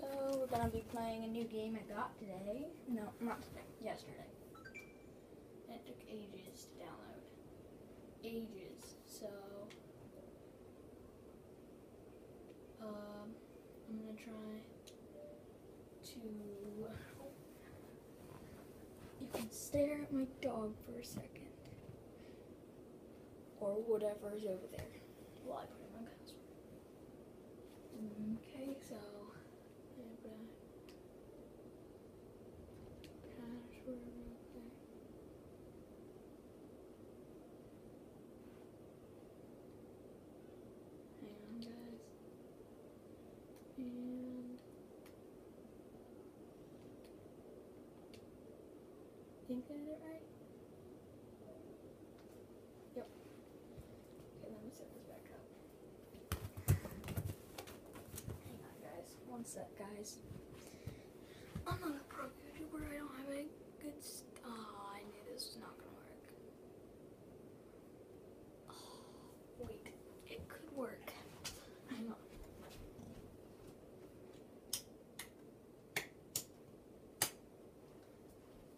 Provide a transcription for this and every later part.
So we're gonna be playing a new game I got today. No, not today. Yesterday. It took ages to download. Ages. So um, I'm gonna try to. You can stare at my dog for a second. Or whatever is over there. While I put in my password. Okay, so. yeah, but I- Password okay. Hang on, guys. And. Think I did it right? Yep. Okay, let me set this back up. Hang on, guys. One sec, guys. I'm not a pro YouTuber. I don't have a good. St- oh, I knew this was not gonna work. Oh, wait, it could work. Hang on.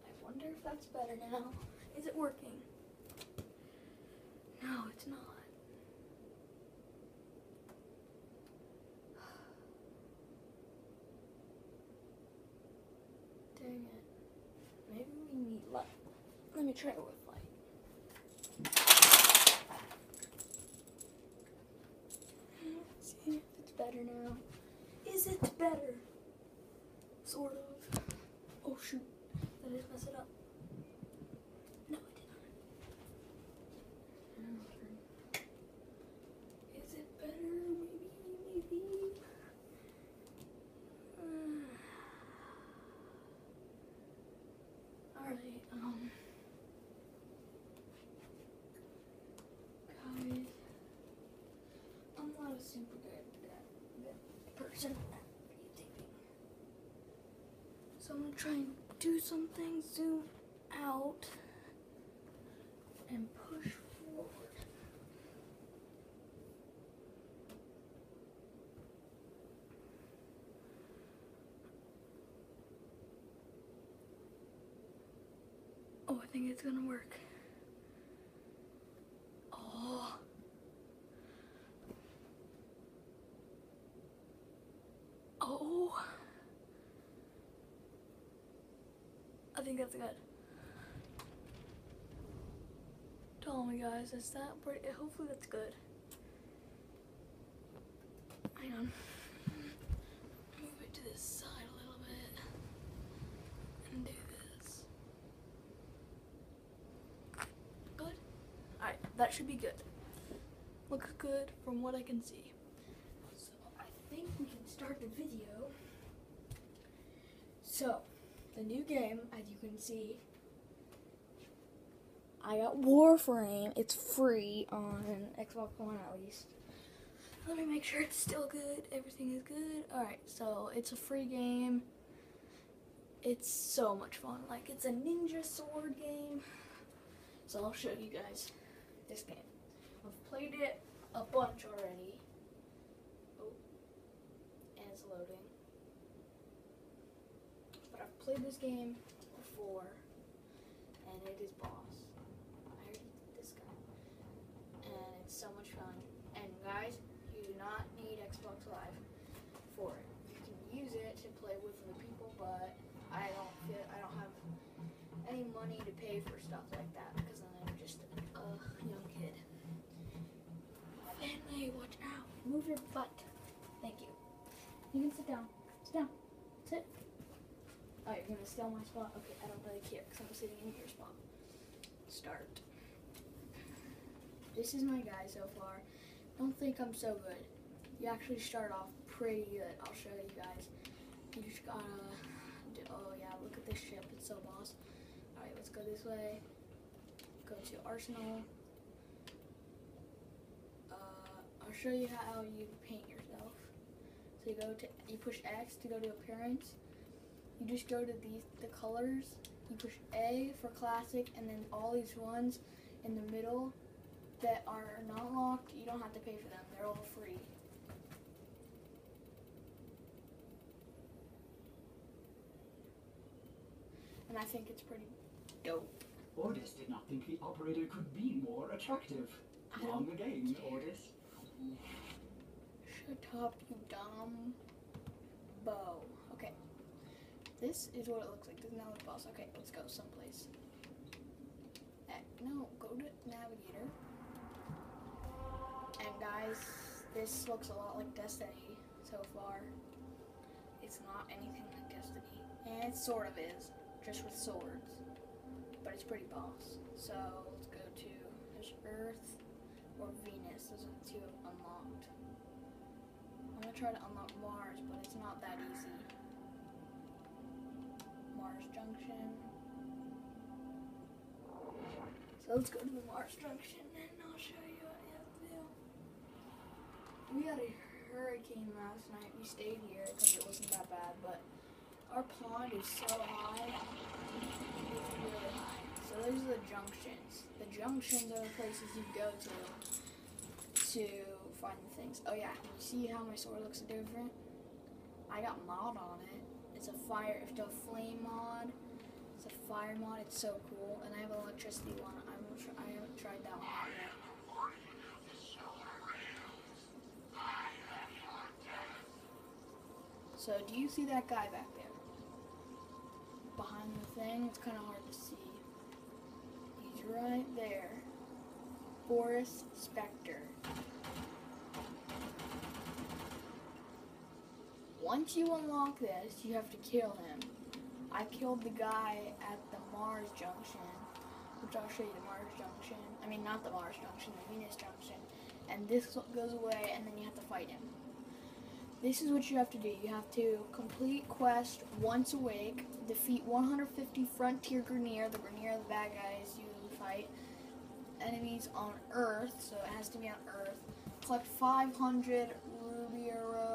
I wonder if that's better now. Is it working? No, it's not. Dang it. Maybe we need light. Let me try it with light. See if it's better now. Is it better? Sort of. Oh shoot. Did I just mess it up? No, I did not. Is it better? Maybe, maybe. Alright, um. Guys. I'm not a super good, person. So I'm gonna try and do something, zoom out, and push forward. Oh, I think it's gonna work. Oh. I think that's good. Tell me guys, is that pretty, hopefully that's good. Hang on. Move it to this side a little bit. And do this. Good? Alright, that should be good. Looks good from what I can see. So I think we can start the video. So, the new game, as you can see, I got Warframe. It's free on Xbox One at least. Let me make sure it's still good. Everything is good. Alright, so it's a free game. It's so much fun. Like, it's a ninja sword game. So I'll show you guys this game. I've played it a bunch already. Oh, and it's loading. But I've played this game before, and it is boss. I already did this guy, and it's so much fun. And guys, you do not need Xbox Live for it. You can use it to play with other people, but I don't feel I don't have any money to pay for stuff like that because I'm just a young kid. Finley, watch out! Move your butt. Thank you. You can sit down. Sit down. Sit. Oh, you're gonna steal my spot? Okay, I don't really care because I'm sitting in your spot. Start. This is my guy so far. Don't think I'm so good. You actually start off pretty good. I'll show you guys. You just gotta. Do, oh yeah, look at this ship. It's so boss. All right, let's go this way. Go to Arsenal. Uh, I'll show you how you paint yourself. So you go to you push X to go to appearance. You just go to these the colors. You push A for classic, and then all these ones in the middle that are not locked, you don't have to pay for them. They're all free. And I think it's pretty dope. Ordis did not think the operator could be more attractive. Wrong again, Ordis. Shut up, you dumb bow. Okay. This is what it looks like. This is not the boss. Okay, let's go someplace. Eh, no, go to Navigator. And guys, this looks a lot like Destiny so far. It's not anything like Destiny. And it sort of is, just with swords. But it's pretty boss. So let's go to Earth or Venus. Those are the two unlocked. I'm gonna try to unlock Mars, but it's not that easy. Mars Junction. So let's go to the Mars Junction and I'll show you what you have to do. We had a hurricane last night. We stayed here because it wasn't that bad, but our pond is so high. It's really high. So those are the junctions. The junctions are the places you go to to find the things. Oh yeah, you see how my sword looks different? I got mod on it. It's a fire, it's a flame mod. It's a fire mod. It's so cool. And I have an electricity one. I will try, I haven't tried that one yet. So do you see that guy back there? Behind the thing, it's kind of hard to see. He's right there. Boris Spectre. Once you unlock this, you have to kill him. I killed the guy at the Mars Junction, which I'll show you the Mars Junction. I mean, not the Mars Junction, the Venus Junction. And this goes away, and then you have to fight him. This is what you have to do. You have to complete quest once a week, defeat 150 Frontier Grineer. The Grineer the bad guys you fight. Enemies on Earth, so it has to be on Earth. Collect 500 Rubiero,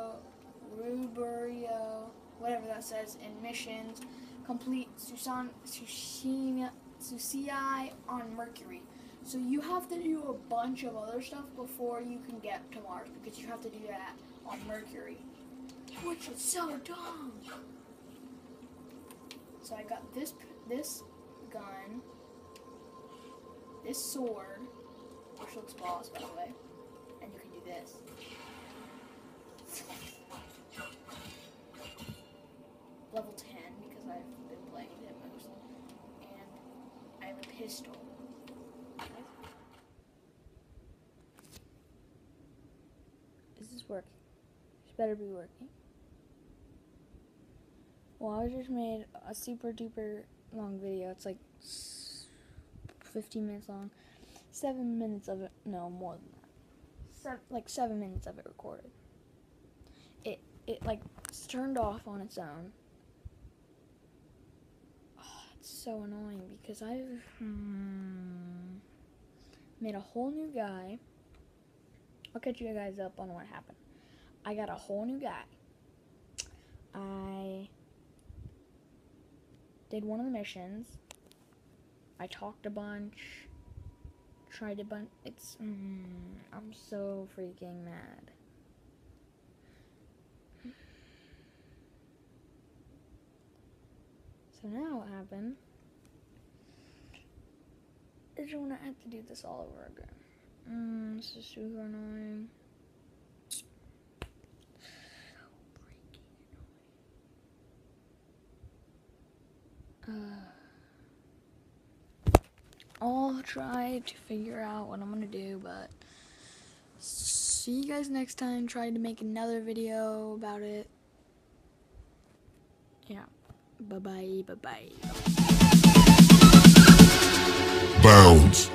Ruberio, whatever that says, in missions. Complete Susan, Susina, Susii on Mercury. So you have to do a bunch of other stuff before you can get to Mars because you have to do that on Mercury, which is so dumb. So I got this this gun, this sword, which looks boss by the way, Is this working? This better be working. Well, I just made a super duper long video. It's like s- 15 minutes long. Seven minutes of it, no, more than that. Seven, like seven minutes of it recorded. It, it like it's turned off on its own. Oh, it's so annoying because I've hmm, made a whole new guy. I'll catch you guys up on what happened. I got a whole new guy. I did one of the missions. I talked a bunch. Tried a bunch. It's. Mm, I'm so freaking mad. So now what happened is when I have to do this all over again. Mm, this is super annoying. I'll try to figure out what I'm gonna do, but see you guys next time. Try to make another video about it. Yeah. Bye bye. Bye bye. Bounds.